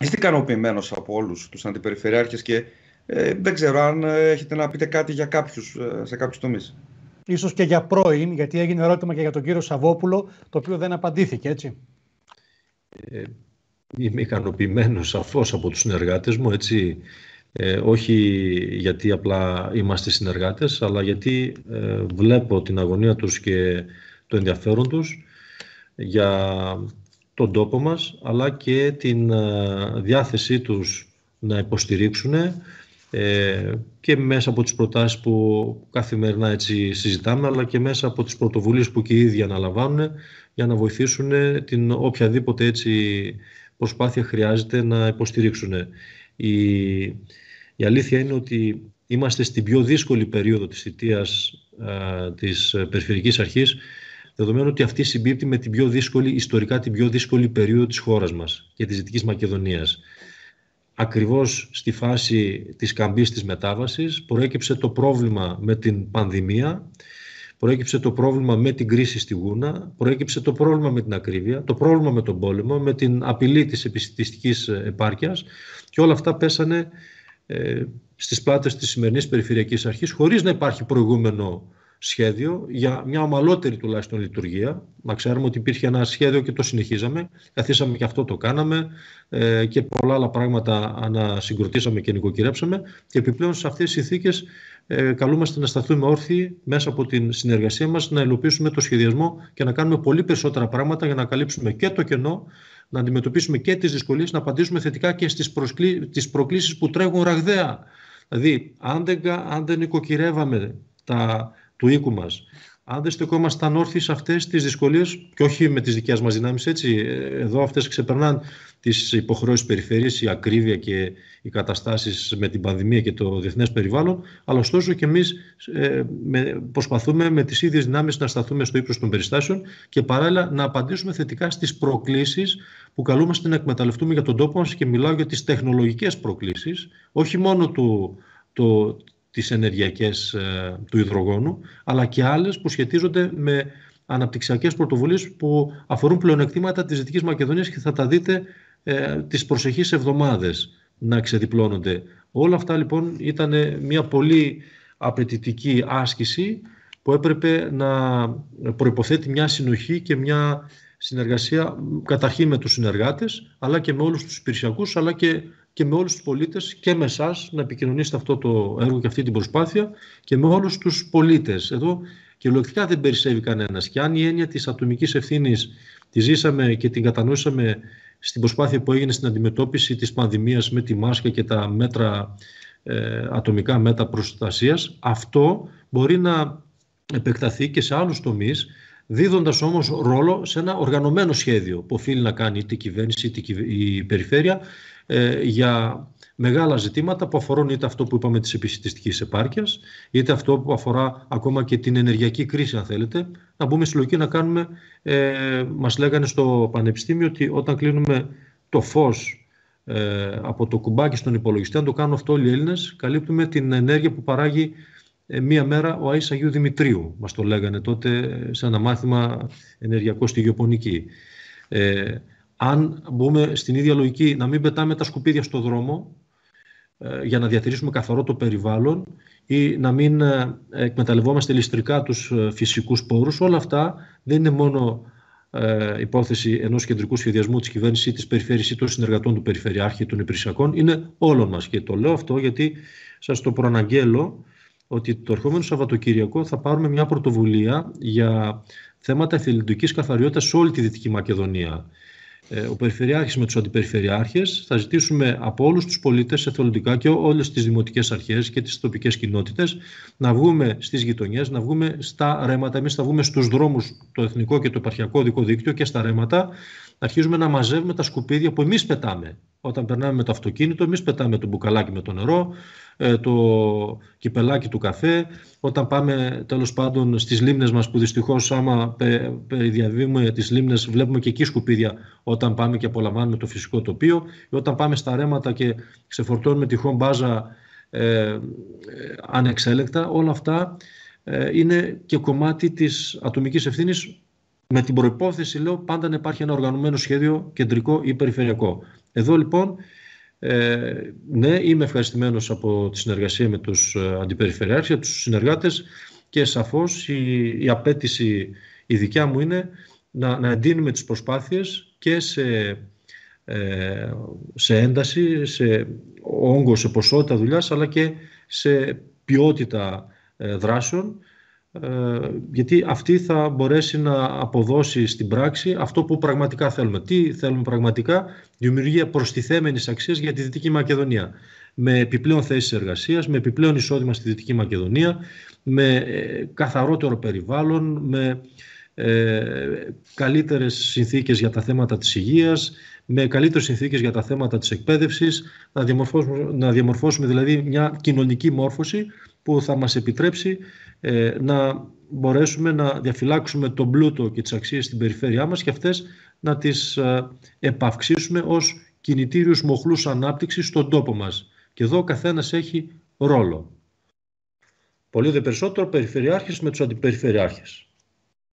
είστε ικανοποιημένος από όλους τους αντιπεριφερειάρχες και ε, δεν ξέρω αν έχετε να πείτε κάτι για κάποιους, σε κάποιους τομείς; Ίσως και για πρώην, γιατί έγινε ερώτημα και για τον κύριο Σαββόπουλο, το οποίο δεν απαντήθηκε, έτσι. Ε, είμαι ικανοποιημένος σαφώς από τους συνεργάτες μου, έτσι. Ε, όχι γιατί απλά είμαστε συνεργάτες, αλλά γιατί ε, βλέπω την αγωνία τους και το ενδιαφέρον τους για τον τόπο μας, αλλά και την ε, διάθεσή τους να υποστηρίξουν ε, και μέσα από τις προτάσεις που καθημερινά έτσι συζητάμε, αλλά και μέσα από τις πρωτοβουλίες που και οι ίδιοι αναλαμβάνουν για να βοηθήσουν την οποιαδήποτε έτσι προσπάθεια χρειάζεται να υποστηρίξουν. Η, η αλήθεια είναι ότι είμαστε στην πιο δύσκολη περίοδο της θητείας α, της Περιφερειακής Αρχής, δεδομένου ότι αυτή συμπίπτει με την πιο δύσκολη, ιστορικά την πιο δύσκολη περίοδο της χώρας μας και της Δυτικής Μακεδονίας. Ακριβώς στη φάση της καμπής της μετάβασης προέκυψε το πρόβλημα με την πανδημία, προέκυψε το πρόβλημα με την κρίση στη Γούνα, προέκυψε το πρόβλημα με την ακρίβεια, το πρόβλημα με τον πόλεμο, με την απειλή της επιστημιστικής επάρκειας και όλα αυτά πέσανε ε, στις πλάτες της σημερινής Περιφερειακής Αρχής χωρίς να υπάρχει προηγούμενο σχέδιο για μια ομαλότερη τουλάχιστον λειτουργία. Να ξέρουμε ότι υπήρχε ένα σχέδιο και το συνεχίζαμε. Καθίσαμε και αυτό το κάναμε ε, και πολλά άλλα πράγματα ανασυγκροτήσαμε και νοικοκυρέψαμε. Και επιπλέον σε αυτές τις συνθήκες ε, καλούμαστε να σταθούμε όρθιοι μέσα από την συνεργασία μας να υλοποιήσουμε το σχεδιασμό και να κάνουμε πολύ περισσότερα πράγματα για να καλύψουμε και το κενό, να αντιμετωπίσουμε και τις δυσκολίες, να απαντήσουμε θετικά και στις, προσκλή... τις προκλήσεις που τρέχουν ραγδαία. Δηλαδή, αν δεν, αν δεν νοικοκυρεύαμε τα του οίκου μας. Αν δεν στεκόμασταν όρθιοι σε αυτές τις δυσκολίες, και όχι με τις δικές μας δυνάμεις έτσι, εδώ αυτές ξεπερνάνε τις υποχρεώσεις περιφέρειας, η ακρίβεια και οι καταστάσεις με την πανδημία και το διεθνές περιβάλλον, αλλά ωστόσο και εμείς ε, με, προσπαθούμε με τις ίδιες δυνάμεις να σταθούμε στο ύψος των περιστάσεων και παράλληλα να απαντήσουμε θετικά στις προκλήσεις που καλούμαστε να εκμεταλλευτούμε για τον τόπο μας και μιλάω για τις τεχνολογικές προκλήσεις, όχι μόνο του, το, τις ενεργειακές ε, του υδρογόνου, αλλά και άλλες που σχετίζονται με αναπτυξιακές πρωτοβουλίες που αφορούν πλεονεκτήματα της Δυτικής Μακεδονίας και θα τα δείτε ε, τις προσεχείς εβδομάδες να ξεδιπλώνονται. Όλα αυτά λοιπόν ήταν μια πολύ απαιτητική άσκηση που έπρεπε να προϋποθέτει μια συνοχή και μια συνεργασία καταρχήν με τους συνεργάτες αλλά και με όλους τους υπηρεσιακούς αλλά και και με όλους τους πολίτες και με εσάς να επικοινωνήσετε αυτό το έργο και αυτή την προσπάθεια και με όλους τους πολίτες. Εδώ κυριολεκτικά δεν περισσεύει κανένας. Και αν η έννοια της ατομικής ευθύνης τη ζήσαμε και την κατανοήσαμε στην προσπάθεια που έγινε στην αντιμετώπιση της πανδημίας με τη μάσκα και τα μέτρα, ε, ατομικά μέτρα προστασίας, αυτό μπορεί να επεκταθεί και σε άλλους τομείς, δίδοντας όμως ρόλο σε ένα οργανωμένο σχέδιο που οφείλει να κάνει είτε η κυβέρνηση είτε η περιφέρεια ε, για μεγάλα ζητήματα που αφορούν είτε αυτό που είπαμε της επιστημιστικής επάρκειας, είτε αυτό που αφορά ακόμα και την ενεργειακή κρίση, αν θέλετε. Να μπούμε στη λογική να κάνουμε, ε, μας λέγανε στο Πανεπιστήμιο ότι όταν κλείνουμε το φως ε, από το κουμπάκι στον υπολογιστή, αν το κάνουν αυτό όλοι οι Έλληνες, καλύπτουμε την ενέργεια που παράγει ε, μία μέρα ο Αΐς Αγίου Δημητρίου, μας το λέγανε τότε σε ένα μάθημα ενεργειακό στη Γεωπονική. Ε, αν μπούμε στην ίδια λογική να μην πετάμε τα σκουπίδια στο δρόμο ε, για να διατηρήσουμε καθαρό το περιβάλλον ή να μην ε, εκμεταλλευόμαστε ληστρικά τους ε, φυσικούς πόρους, όλα αυτά δεν είναι μόνο υπόθεση ενός κεντρικού σχεδιασμού της κυβέρνησης ή της περιφέρειας ή των συνεργατών του Περιφερειάρχη των υπηρεσιακών, είναι όλων μας. Και το λέω αυτό γιατί σας το προαναγγέλω ότι το ερχόμενο Σαββατοκύριακο θα πάρουμε μια πρωτοβουλία για θέματα εθελοντικής καθαριότητας σε όλη τη Δυτική Μακεδονία. Ε, ο Περιφερειάρχης με τους αντιπεριφερειάρχες. Θα ζητήσουμε από όλους τους πολίτες εθελοντικά και όλες τις δημοτικές αρχές και τις τοπικές κοινότητες να βγούμε στις γειτονιές, να βγούμε στα ρέματα. Εμείς θα βγούμε στους δρόμους, το εθνικό και το επαρχιακό δικό δίκτυο και στα ρέματα. Αρχίζουμε να μαζεύουμε τα σκουπίδια που εμείς πετάμε. Όταν περνάμε με το αυτοκίνητο, εμείς πετάμε το μπουκαλάκι με το νερό, ε, το κυπελάκι του καφέ. Όταν πάμε τέλος πάντων στις λίμνες μας που δυστυχώς άμα περιδιαβούμε τις λίμνες βλέπουμε και εκεί σκουπίδια όταν πάμε και απολαμβάνουμε το φυσικό τοπίο ή όταν πάμε στα ρέματα και ξεφορτώνουμε τυχόν μπάζα ε, ε, ανεξέλεκτα. Όλα αυτά ε, είναι και κομμάτι της ατομικής ευθύνης με την προϋπόθεση, λέω, πάντα να υπάρχει ένα οργανωμένο σχέδιο κεντρικό ή περιφερειακό. Εδώ λοιπόν, ε, ναι, είμαι ευχαριστημένος από τη συνεργασία με τους ε, αντιπεριφερειάρχες, τους συνεργάτες και σαφώς η, η απέτηση η δικιά μου είναι να, να εντείνουμε τις προσπάθειες και σε, ε, σε ένταση, σε όγκο, σε ποσότητα δουλειάς, αλλά και σε ποιότητα ε, δράσεων, ε, γιατί αυτή θα μπορέσει να αποδώσει στην πράξη αυτό που πραγματικά θέλουμε. Τι θέλουμε πραγματικά, δημιουργία προστιθέμενης αξίας για τη Δυτική Μακεδονία. Με επιπλέον θέσεις εργασίας, με επιπλέον εισόδημα στη Δυτική Μακεδονία, με ε, καθαρότερο περιβάλλον, με ε, καλύτερες συνθήκες για τα θέματα της υγείας, με καλύτερες συνθήκες για τα θέματα της εκπαίδευσης, να διαμορφώσουμε, να διαμορφώσουμε δηλαδή μια κοινωνική μόρφωση που θα μας επιτρέψει ε, να μπορέσουμε να διαφυλάξουμε τον πλούτο και τις αξίες στην περιφέρειά μας και αυτές να τις ε, επαυξήσουμε ως κινητήριους μοχλούς ανάπτυξης στον τόπο μας. Και εδώ ο καθένας έχει ρόλο. Πολύ δε περισσότερο περιφερειάρχες με τους αντιπεριφερειάρχες.